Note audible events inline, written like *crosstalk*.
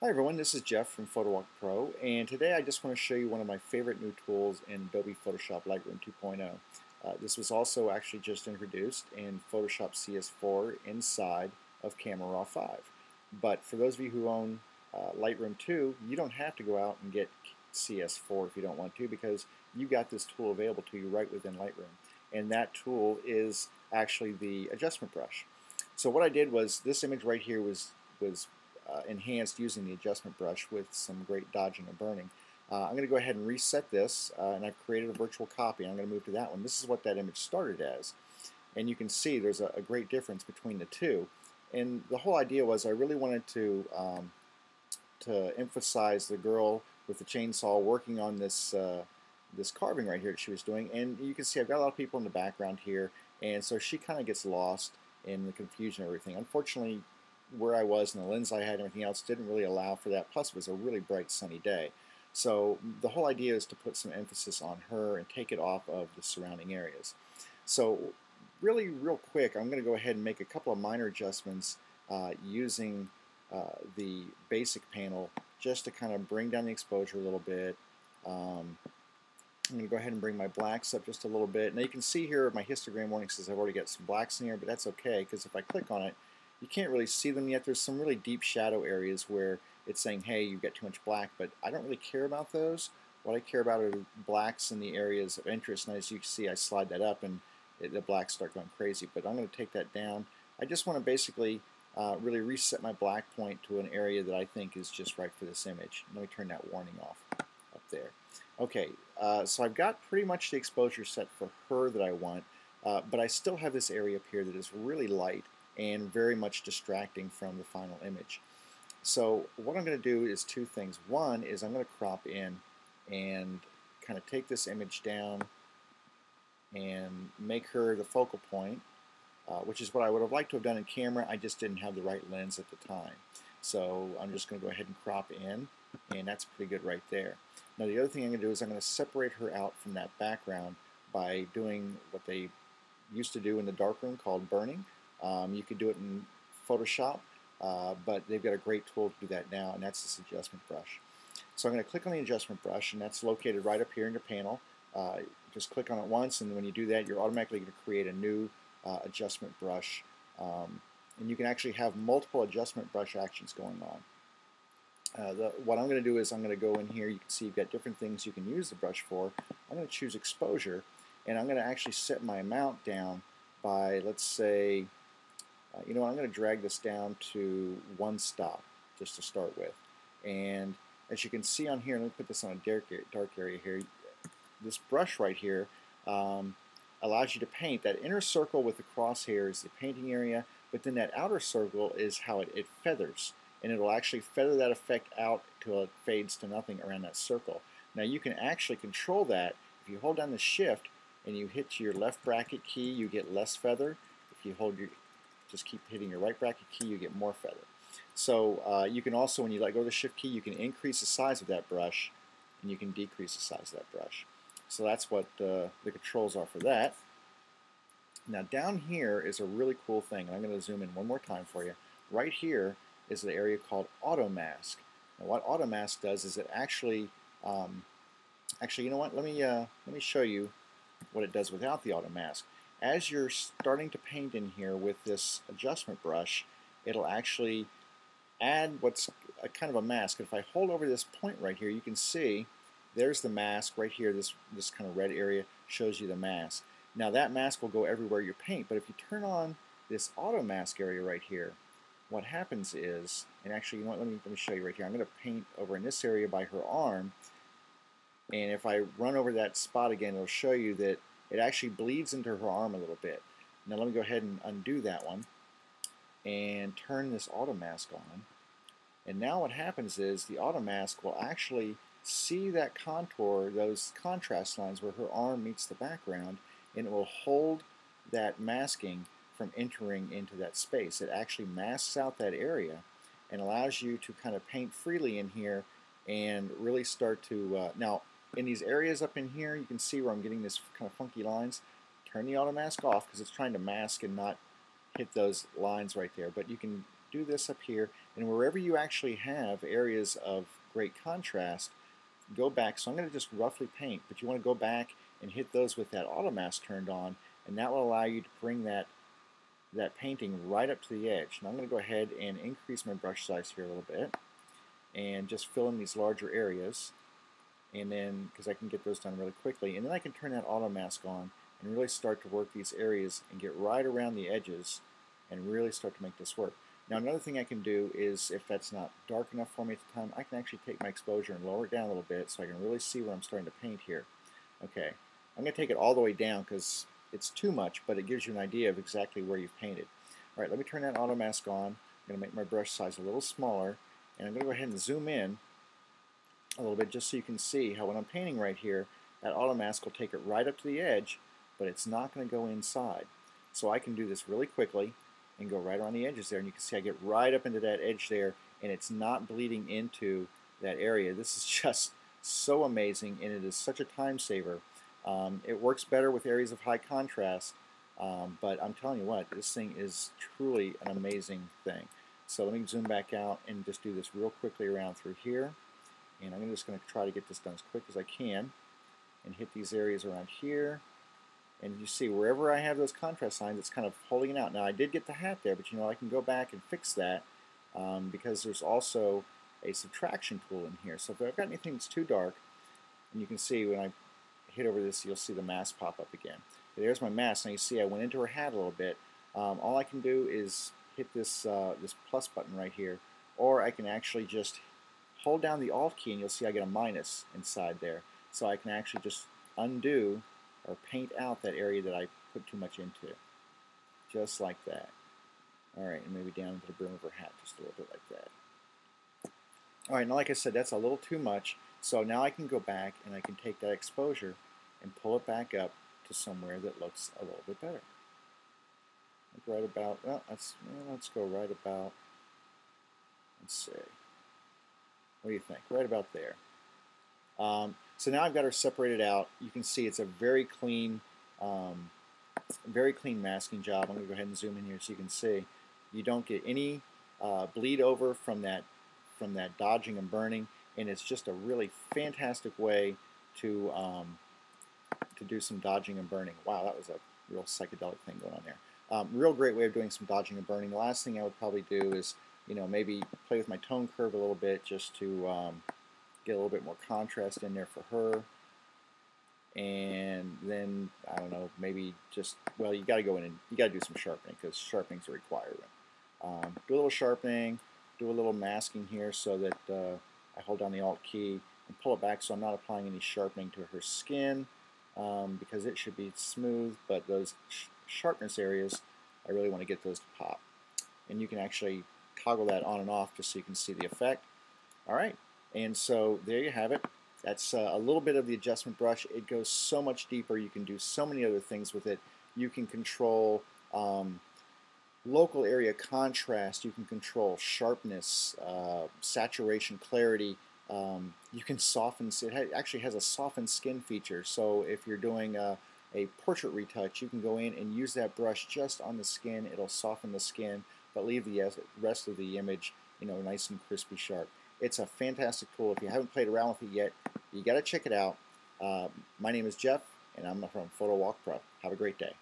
Hi everyone, this is Jeff from PhotoWalk Pro and today I just want to show you one of my favorite new tools in Adobe Photoshop Lightroom 2.0. Uh, this was also actually just introduced in Photoshop CS4 inside of Camera Raw 5. But for those of you who own uh, Lightroom 2, you don't have to go out and get CS4 if you don't want to because you've got this tool available to you right within Lightroom. And that tool is actually the adjustment brush. So what I did was this image right here was was uh, enhanced using the adjustment brush with some great dodging and burning. Uh, I'm going to go ahead and reset this uh, and I've created a virtual copy. I'm going to move to that one. This is what that image started as. And you can see there's a, a great difference between the two. And the whole idea was I really wanted to um, to emphasize the girl with the chainsaw working on this uh, this carving right here that she was doing. And you can see I've got a lot of people in the background here. And so she kind of gets lost in the confusion and everything. Unfortunately, where I was and the lens I had and everything else didn't really allow for that. Plus, it was a really bright sunny day. So the whole idea is to put some emphasis on her and take it off of the surrounding areas. So really, real quick, I'm going to go ahead and make a couple of minor adjustments uh, using uh, the basic panel just to kind of bring down the exposure a little bit. Um, I'm going to go ahead and bring my blacks up just a little bit. Now you can see here my histogram warning says I've already got some blacks in here, but that's okay because if I click on it, you can't really see them yet. There's some really deep shadow areas where it's saying, hey, you've got too much black, but I don't really care about those. What I care about are blacks in the areas of interest, and as you can see, I slide that up and it, the blacks start going crazy, but I'm going to take that down. I just want to basically uh, really reset my black point to an area that I think is just right for this image. Let me turn that warning off up there. Okay, uh, so I've got pretty much the exposure set for her that I want, uh, but I still have this area up here that is really light and very much distracting from the final image. So what I'm going to do is two things. One is I'm going to crop in and kind of take this image down and make her the focal point, uh, which is what I would have liked to have done in camera. I just didn't have the right lens at the time. So I'm just going to go ahead and crop in, and that's pretty good right there. Now the other thing I'm going to do is I'm going to separate her out from that background by doing what they used to do in the darkroom called burning. Um, you can do it in Photoshop, uh, but they've got a great tool to do that now, and that's this adjustment brush. So I'm going to click on the adjustment brush, and that's located right up here in your panel. Uh, just click on it once, and when you do that, you're automatically going to create a new uh, adjustment brush. Um, and you can actually have multiple adjustment brush actions going on. Uh, the, what I'm going to do is I'm going to go in here. You can see you've got different things you can use the brush for. I'm going to choose exposure, and I'm going to actually set my amount down by, let's say, uh, you know what, I'm going to drag this down to one stop just to start with. And as you can see on here, let me put this on a dark, dark area here, this brush right here um, allows you to paint. That inner circle with the crosshair is the painting area, but then that outer circle is how it, it feathers. And it'll actually feather that effect out till it fades to nothing around that circle. Now you can actually control that. If you hold down the shift and you hit your left bracket key, you get less feather. If you hold your just keep hitting your right bracket key, you get more feather. So uh, you can also, when you let go of the shift key, you can increase the size of that brush and you can decrease the size of that brush. So that's what uh, the controls are for that. Now down here is a really cool thing, and I'm going to zoom in one more time for you. Right here is the area called Auto Mask. Now what Auto Mask does is it actually, um, actually, you know what? Let me uh, let me show you what it does without the Auto Mask as you're starting to paint in here with this adjustment brush, it'll actually add what's a kind of a mask. If I hold over this point right here, you can see there's the mask right here. This, this kind of red area shows you the mask. Now that mask will go everywhere you paint, but if you turn on this auto mask area right here, what happens is, and actually, you know what, let me, let me show you right here. I'm going to paint over in this area by her arm, and if I run over that spot again, it'll show you that it actually bleeds into her arm a little bit. Now let me go ahead and undo that one and turn this auto mask on. And now what happens is the auto mask will actually see that contour, those contrast lines where her arm meets the background, and it will hold that masking from entering into that space. It actually masks out that area and allows you to kind of paint freely in here and really start to, uh, now in these areas up in here, you can see where I'm getting this kind of funky lines. Turn the auto mask off because it's trying to mask and not hit those lines right there. But you can do this up here. And wherever you actually have areas of great contrast, go back. So I'm going to just roughly paint, but you want to go back and hit those with that auto mask turned on, and that will allow you to bring that that painting right up to the edge. Now I'm going to go ahead and increase my brush size here a little bit and just fill in these larger areas and then because I can get those done really quickly and then I can turn that auto mask on and really start to work these areas and get right around the edges and really start to make this work. Now another thing I can do is if that's not dark enough for me at the time I can actually take my exposure and lower it down a little bit so I can really see where I'm starting to paint here. Okay, I'm going to take it all the way down because it's too much but it gives you an idea of exactly where you've painted. Alright, let me turn that auto mask on. I'm going to make my brush size a little smaller and I'm going to go ahead and zoom in a little bit just so you can see how when I'm painting right here, that auto mask will take it right up to the edge, but it's not going to go inside. So I can do this really quickly and go right around the edges there, and you can see I get right up into that edge there, and it's not bleeding into that area. This is *laughs* just so amazing, and it is such a time saver. Um, it works better with areas of high contrast, um, but I'm telling you what, this thing is truly an amazing thing. So let me zoom back out and just do this real quickly around through here. And I'm just going to try to get this done as quick as I can and hit these areas around here. And you see, wherever I have those contrast lines, it's kind of holding it out. Now, I did get the hat there, but you know, I can go back and fix that um, because there's also a subtraction tool in here. So if I've got anything that's too dark, and you can see when I hit over this, you'll see the mask pop up again. There's my mask. Now you see I went into her hat a little bit. Um, all I can do is hit this, uh, this plus button right here, or I can actually just hold down the Alt key and you'll see I get a minus inside there. So I can actually just undo or paint out that area that I put too much into. Just like that. Alright, and maybe down into the brim of her hat just a little bit like that. Alright, now like I said, that's a little too much. So now I can go back and I can take that exposure and pull it back up to somewhere that looks a little bit better right about, well, let's, well, let's go right about, let's see, what do you think? Right about there. Um, so now I've got her separated out. You can see it's a very clean, um, very clean masking job. I'm going to go ahead and zoom in here so you can see. You don't get any uh, bleed over from that, from that dodging and burning, and it's just a really fantastic way to, um, to do some dodging and burning. Wow, that was a real psychedelic thing going on there. Um, real great way of doing some dodging and burning. The last thing I would probably do is, you know, maybe play with my tone curve a little bit just to um, get a little bit more contrast in there for her. And then, I don't know, maybe just, well, you got to go in and you got to do some sharpening because sharpening's a requirement. Um, do a little sharpening, do a little masking here so that uh, I hold down the Alt key and pull it back so I'm not applying any sharpening to her skin um, because it should be smooth, but those sharpness areas, I really want to get those to pop. And you can actually toggle that on and off just so you can see the effect. All right, and so there you have it. That's uh, a little bit of the adjustment brush. It goes so much deeper. You can do so many other things with it. You can control um, local area contrast. You can control sharpness, uh, saturation, clarity. Um, you can soften. It actually has a soften skin feature. So if you're doing uh, a portrait retouch, you can go in and use that brush just on the skin. It'll soften the skin, but leave the rest of the image, you know, nice and crispy sharp. It's a fantastic tool. If you haven't played around with it yet, you got to check it out. Uh, my name is Jeff, and I'm from Photo Walk Pro. Have a great day.